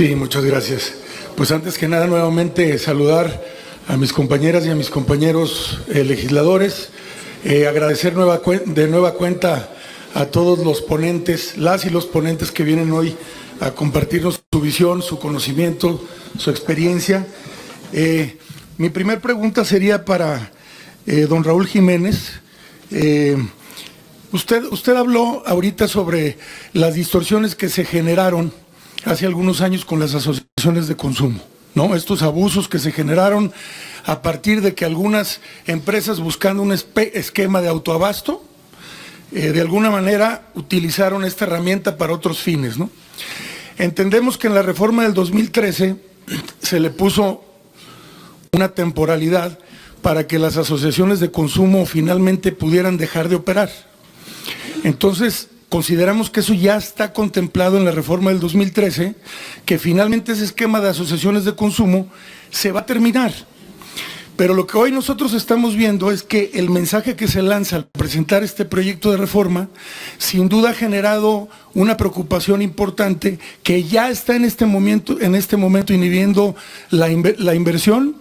Sí, muchas gracias. Pues antes que nada, nuevamente saludar a mis compañeras y a mis compañeros eh, legisladores, eh, agradecer de nueva cuenta a todos los ponentes, las y los ponentes que vienen hoy a compartirnos su visión, su conocimiento, su experiencia. Eh, mi primera pregunta sería para don Raúl Jiménez. usted, usted habló ahorita sobre las distorsiones que se generaron hace algunos años con las asociaciones de consumo. ¿no? Estos abusos que se generaron a partir de que algunas empresas buscando un esquema de autoabasto, eh, de alguna manera utilizaron esta herramienta para otros fines, ¿no? Entendemos que en la reforma del 2013 se le puso una temporalidad para que las asociaciones de consumo finalmente pudieran dejar de operar. Entonces, Consideramos que eso ya está contemplado en la reforma del 2013, que finalmente ese esquema de asociaciones de consumo se va a terminar. Pero lo que hoy nosotros estamos viendo es que el mensaje que se lanza al presentar este proyecto de reforma, sin duda ha generado una preocupación importante que ya está en este momento, en este momento inhibiendo la, inversión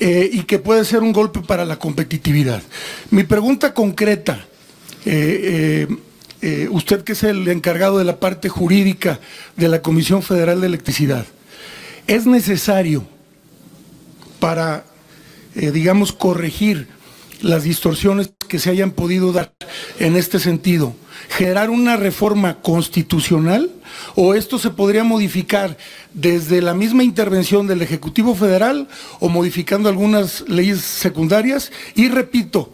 eh, y que puede ser un golpe para la competitividad. Mi pregunta concreta, eh, eh, eh, usted que es el encargado de la parte jurídica de la Comisión Federal de Electricidad, ¿es necesario para, eh, digamos, corregir las distorsiones que se hayan podido dar en este sentido, generar una reforma constitucional o esto se podría modificar desde la misma intervención del Ejecutivo Federal o modificando algunas leyes secundarias? Y repito,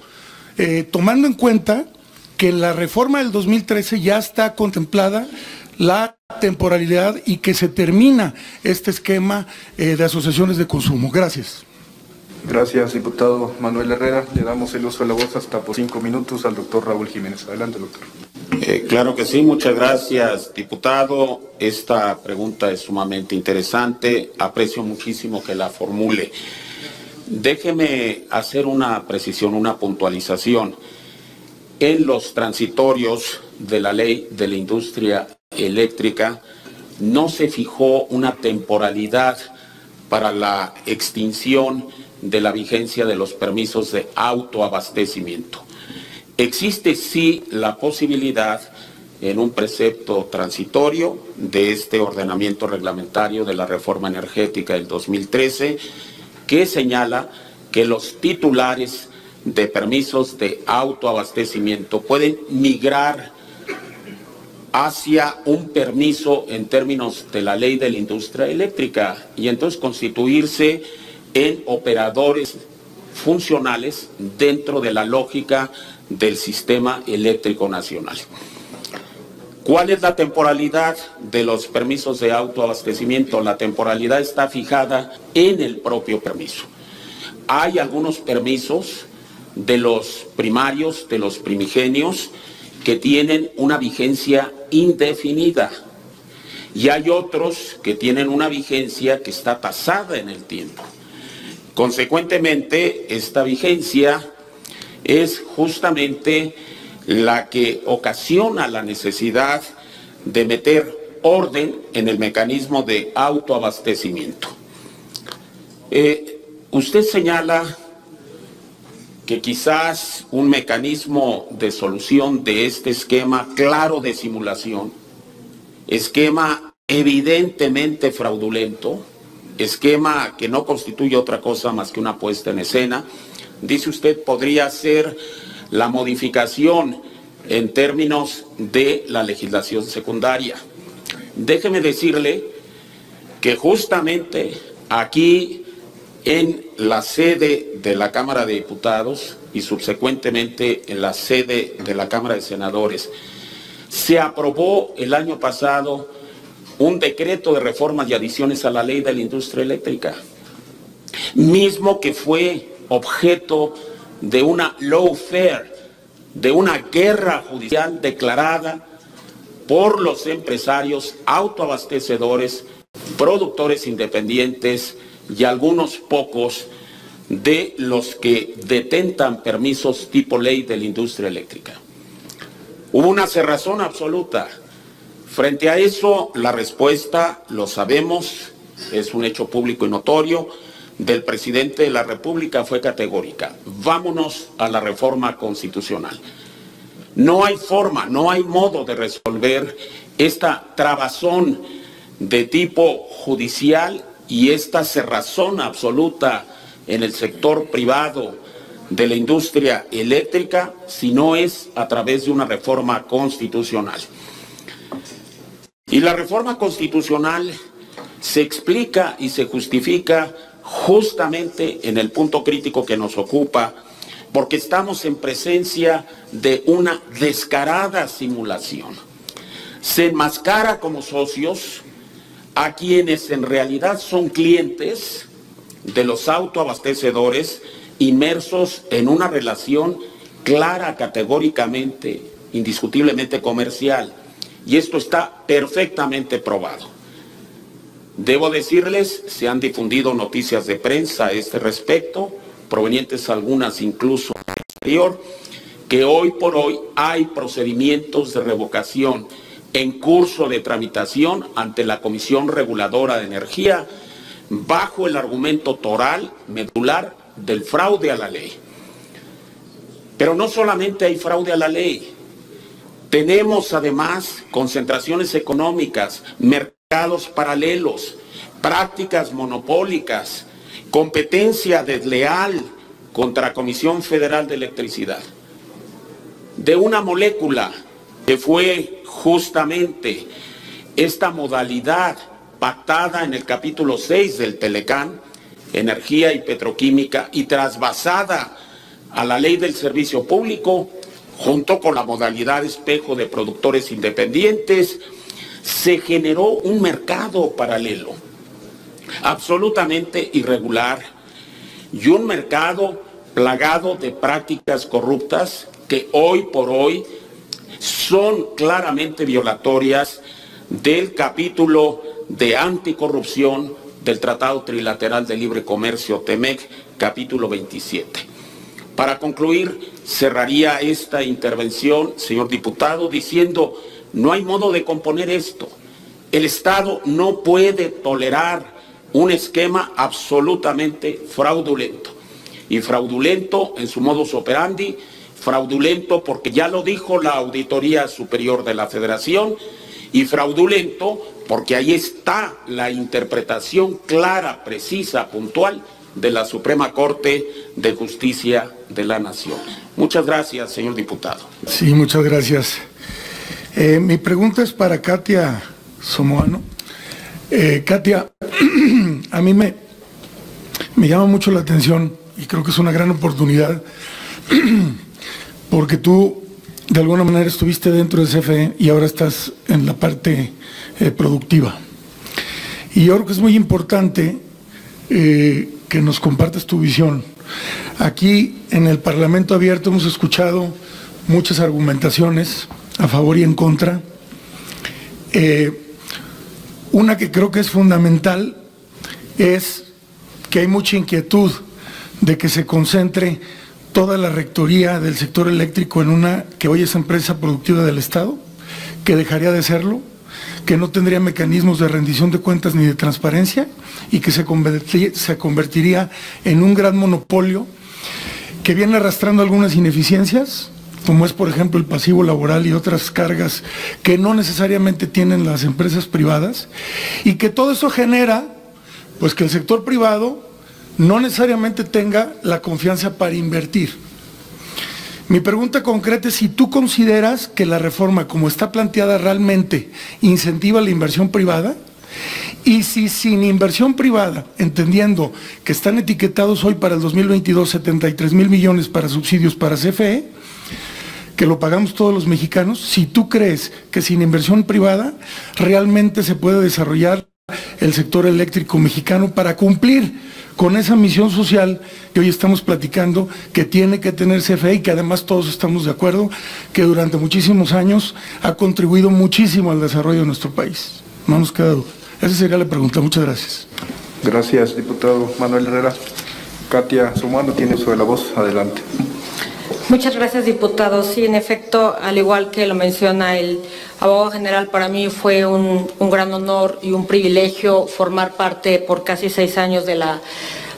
eh, tomando en cuenta que en la reforma del 2013 ya está contemplada la temporalidad y que se termina este esquema eh, de asociaciones de consumo. Gracias. Gracias, diputado Manuel Herrera. Le damos el uso de la voz hasta por cinco minutos al doctor Raúl Jiménez. Adelante, doctor. Eh, claro que sí, muchas gracias, diputado. Esta pregunta es sumamente interesante. Aprecio muchísimo que la formule. Déjeme hacer una precisión, una puntualización en los transitorios de la ley de la industria eléctrica no se fijó una temporalidad para la extinción de la vigencia de los permisos de autoabastecimiento. Existe sí la posibilidad en un precepto transitorio de este ordenamiento reglamentario de la reforma energética del 2013 que señala que los titulares de permisos de autoabastecimiento pueden migrar hacia un permiso en términos de la ley de la industria eléctrica y entonces constituirse en operadores funcionales dentro de la lógica del sistema eléctrico nacional. ¿Cuál es la temporalidad de los permisos de autoabastecimiento? La temporalidad está fijada en el propio permiso. Hay algunos permisos de los primarios, de los primigenios, que tienen una vigencia indefinida. Y hay otros que tienen una vigencia que está tasada en el tiempo. Consecuentemente, esta vigencia es justamente la que ocasiona la necesidad de meter orden en el mecanismo de autoabastecimiento. Eh, usted señala que quizás un mecanismo de solución de este esquema claro de simulación, esquema evidentemente fraudulento, esquema que no constituye otra cosa más que una puesta en escena, dice usted, podría ser la modificación en términos de la legislación secundaria. Déjeme decirle que justamente aquí en la sede de la Cámara de Diputados y subsecuentemente en la sede de la Cámara de Senadores. Se aprobó el año pasado un decreto de reformas y adiciones a la ley de la industria eléctrica, mismo que fue objeto de una lawfare, de una guerra judicial declarada por los empresarios autoabastecedores, productores independientes, y algunos pocos de los que detentan permisos tipo ley de la industria eléctrica. Hubo una cerrazón absoluta Frente a eso, la respuesta, lo sabemos, es un hecho público y notorio, del presidente de la República fue categórica. Vámonos a la reforma constitucional. No hay forma, no hay modo de resolver esta trabazón de tipo judicial y esta cerrazón absoluta en el sector privado de la industria eléctrica si no es a través de una reforma constitucional. Y la reforma constitucional se explica y se justifica justamente en el punto crítico que nos ocupa, porque estamos en presencia de una descarada simulación. Se enmascara como socios a quienes en realidad son clientes de los autoabastecedores inmersos en una relación clara, categóricamente, indiscutiblemente comercial. Y esto está perfectamente probado. Debo decirles, se han difundido noticias de prensa a este respecto, provenientes algunas incluso del exterior, que hoy por hoy hay procedimientos de revocación en curso de tramitación ante la Comisión Reguladora de Energía bajo el argumento toral, medular, del fraude a la ley. Pero no solamente hay fraude a la ley, tenemos además concentraciones económicas, mercados paralelos, prácticas monopólicas, competencia desleal contra Comisión Federal de Electricidad. De una molécula fue justamente esta modalidad pactada en el capítulo 6 del Telecán, energía y petroquímica, y trasvasada a la ley del servicio público, junto con la modalidad espejo de productores independientes, se generó un mercado paralelo, absolutamente irregular, y un mercado plagado de prácticas corruptas que hoy por hoy son claramente violatorias del capítulo de anticorrupción del Tratado Trilateral de Libre Comercio TEMEC, capítulo 27. Para concluir, cerraría esta intervención, señor diputado, diciendo, no hay modo de componer esto. El Estado no puede tolerar un esquema absolutamente fraudulento. Y fraudulento en su modus operandi, fraudulento porque ya lo dijo la Auditoría Superior de la Federación, y fraudulento porque ahí está la interpretación clara, precisa, puntual de la Suprema Corte de Justicia de la Nación. Muchas gracias, señor diputado. Sí, muchas gracias. Eh, mi pregunta es para Katia Somoano. Eh, Katia, a mí me, me llama mucho la atención y creo que es una gran oportunidad porque tú de alguna manera estuviste dentro de CFE y ahora estás en la parte eh, productiva. Y yo creo que es muy importante que nos compartas tu visión. Aquí en el Parlamento Abierto hemos escuchado muchas argumentaciones a favor y en contra. Eh, una que creo que es fundamental es que hay mucha inquietud de que se concentre toda la rectoría del sector eléctrico en una que hoy es empresa productiva del Estado, que dejaría de serlo, que no tendría mecanismos de rendición de cuentas ni de transparencia y que se, se convertiría en un gran monopolio que viene arrastrando algunas ineficiencias, como es por ejemplo el pasivo laboral y otras cargas que no necesariamente tienen las empresas privadas, y que todo eso genera pues que el sector privado no necesariamente tenga la confianza para invertir. Mi pregunta concreta es si tú consideras que la reforma como está planteada realmente incentiva la inversión privada y si sin inversión privada, entendiendo que están etiquetados hoy para el 2022 73 mil millones para subsidios para CFE, que lo pagamos todos los mexicanos, si tú crees que sin inversión privada realmente se puede desarrollar el sector eléctrico mexicano para cumplir con esa misión social que hoy estamos platicando, que tiene que tener CFE y que además todos estamos de acuerdo, que durante muchísimos años ha contribuido muchísimo al desarrollo de nuestro país. No nos queda duda. Esa sería la pregunta. Muchas gracias. Gracias, diputado Manuel Herrera. Katia Sumano tiene sobre la voz. Adelante. Muchas gracias, diputado. Sí, en efecto, al igual que lo menciona el abogado general, para mí fue un, gran honor y un privilegio formar parte por casi seis años de la,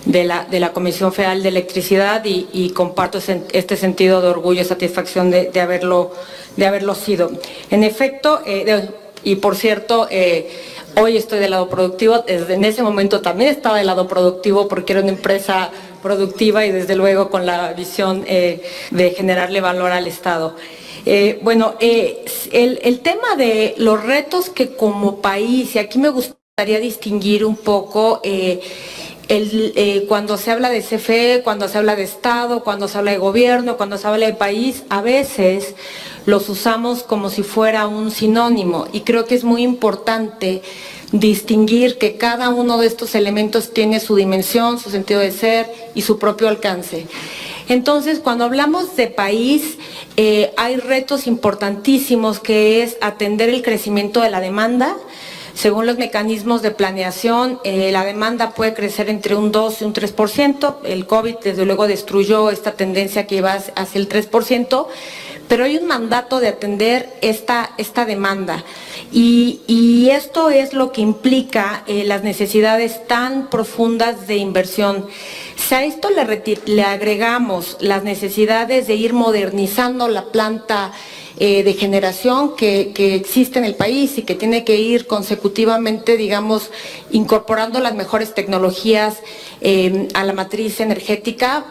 de la, Comisión Federal de Electricidad y, comparto este sentido de orgullo y satisfacción de, haberlo, de haberlo sido. En efecto, eh, y por cierto, eh, hoy estoy del lado productivo, en ese momento también estaba del lado productivo porque era una empresa productiva y desde luego con la visión eh, de generarle valor al Estado. Eh, bueno, eh, el, tema de los retos que como país, y aquí me gustaría distinguir un poco cuando se habla de CFE, cuando se habla de Estado, cuando se habla de gobierno, cuando se habla de país, a veces los usamos como si fuera un sinónimo y creo que es muy importante distinguir que cada uno de estos elementos tiene su dimensión, su sentido de ser y su propio alcance. Entonces, cuando hablamos de país, eh, hay retos importantísimos que es atender el crecimiento de la demanda. Según los mecanismos de planeación, eh, la demanda puede crecer entre un 2 y un 3%. El COVID, desde luego, destruyó esta tendencia que iba hacia el 3% pero hay un mandato de atender esta, esta demanda. Y, esto es lo que implica eh, las necesidades tan profundas de inversión. Si a esto le, agregamos las necesidades de ir modernizando la planta eh, de generación que, existe en el país y que tiene que ir consecutivamente, digamos, incorporando las mejores tecnologías eh, a la matriz energética,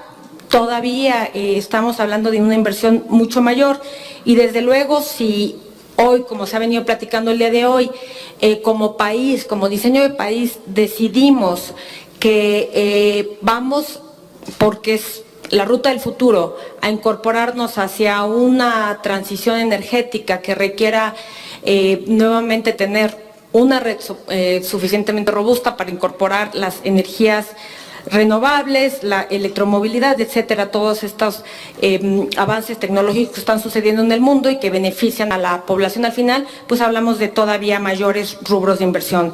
todavía eh, estamos hablando de una inversión mucho mayor. Y desde luego si hoy, como se ha venido platicando el día de hoy, eh, como país, como diseño de país, decidimos que eh, vamos, porque es la ruta del futuro, a incorporarnos hacia una transición energética que requiera nuevamente tener una red suficientemente robusta para incorporar las energías renovables, la electromovilidad, etcétera, todos estos em, avances tecnológicos que están sucediendo en el mundo y que benefician a la población al final, pues hablamos de todavía mayores rubros de inversión.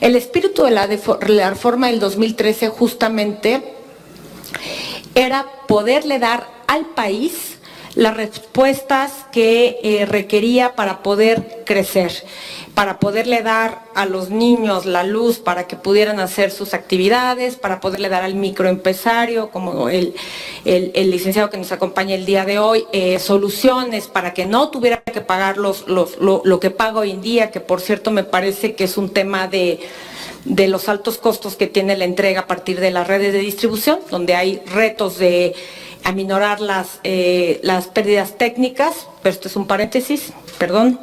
El espíritu de la, reforma del 2013 justamente era poderle dar al país las respuestas que eh, requería para poder crecer para poderle dar a los niños la luz para que pudieran hacer sus actividades, para poderle dar al microempresario, como el, el, licenciado que nos acompaña el día de hoy, eh, soluciones para que no tuviera que pagar los, lo, que paga hoy en día, que por cierto me parece que es un tema de, los altos costos que tiene la entrega a partir de las redes de distribución, donde hay retos de aminorar las, eh, las pérdidas técnicas, pero esto es un paréntesis, perdón.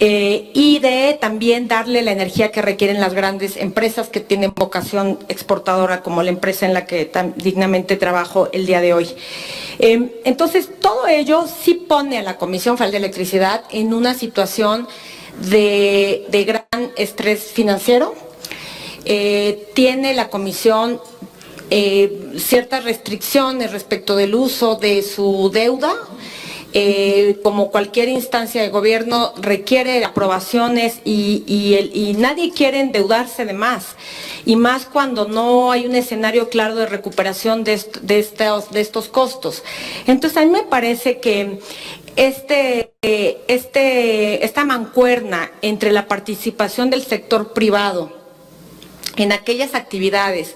Eh, y de también darle la energía que requieren las grandes empresas que tienen vocación exportadora, como la empresa en la que tan dignamente trabajo el día de hoy. Em, entonces, todo ello sí pone a la Comisión Federal de Electricidad en una situación de, gran estrés financiero. Eh, tiene la Comisión eh, ciertas restricciones respecto del uso de su deuda eh, como cualquier instancia de gobierno, requiere aprobaciones y, nadie quiere endeudarse de más. Y más cuando no hay un escenario claro de recuperación de, estos, costos. Entonces, a mí me parece que este, este, esta mancuerna entre la participación del sector privado en aquellas actividades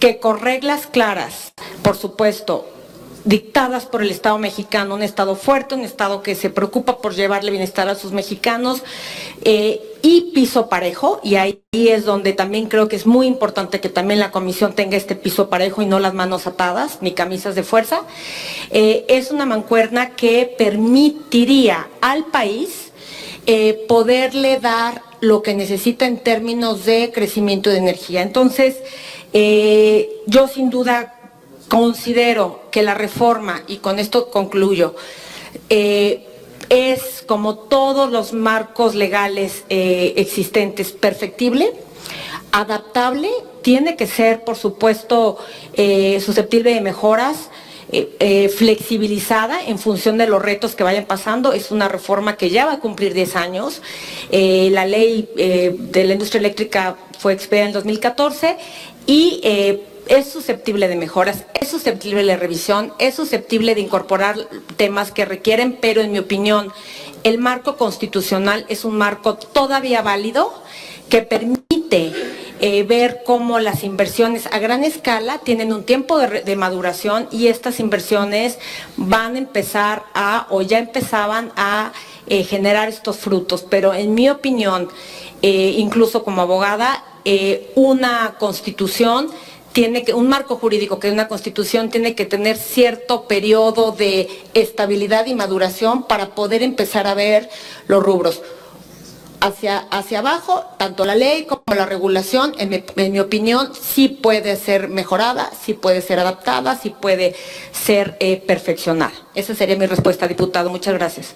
que con reglas claras, por supuesto, dictadas por el Estado mexicano, un Estado fuerte, un Estado que se preocupa por llevarle bienestar a sus mexicanos eh, y piso parejo, y ahí es donde también creo que es muy importante que también la comisión tenga este piso parejo y no las manos atadas ni camisas de fuerza, eh, es una mancuerna que permitiría al país eh, poderle dar lo que necesita en términos de crecimiento de energía. Entonces, yo sin duda Considero que la reforma, y con esto concluyo, eh, es como todos los marcos legales eh, existentes, perfectible, adaptable, tiene que ser, por supuesto, eh, susceptible de mejoras, flexibilizada en función de los retos que vayan pasando. Es una reforma que ya va a cumplir 10 años. la ley de la industria eléctrica fue expedida en 2014 y eh, es susceptible de mejoras, es susceptible de revisión, es susceptible de incorporar temas que requieren, pero en mi opinión el marco constitucional es un marco todavía válido que permite eh, ver cómo las inversiones a gran escala tienen un tiempo de, maduración y estas inversiones van a empezar a, o ya empezaban a eh, generar estos frutos. Pero en mi opinión, eh, incluso como abogada, una constitución tiene que, un marco jurídico que es una constitución tiene que tener cierto periodo de estabilidad y maduración para poder empezar a ver los rubros. Hacia, hacia abajo, tanto la ley como la regulación, en mi, opinión, sí puede ser mejorada, sí puede ser adaptada, sí puede ser eh, perfeccionada. Esa sería mi respuesta, diputado. Muchas gracias.